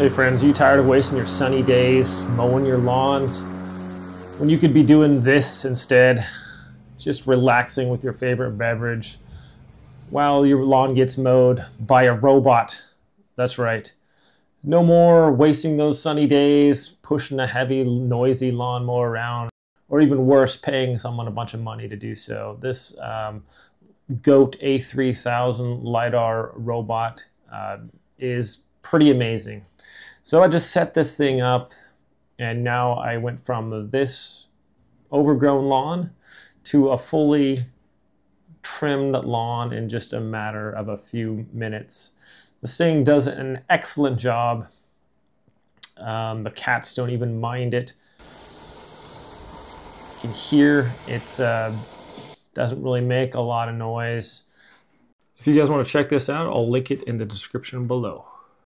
Hey friends, you tired of wasting your sunny days mowing your lawns when you could be doing this instead? Just relaxing with your favorite beverage while your lawn gets mowed by a robot. That's right. No more wasting those sunny days pushing a heavy, noisy lawnmower around, or even worse, paying someone a bunch of money to do so. This um, GOAT A3000 LiDAR robot uh, is pretty amazing. So I just set this thing up and now I went from this overgrown lawn to a fully trimmed lawn in just a matter of a few minutes. This thing does an excellent job. Um, the cats don't even mind it. You can hear it's uh, doesn't really make a lot of noise. If you guys want to check this out, I'll link it in the description below.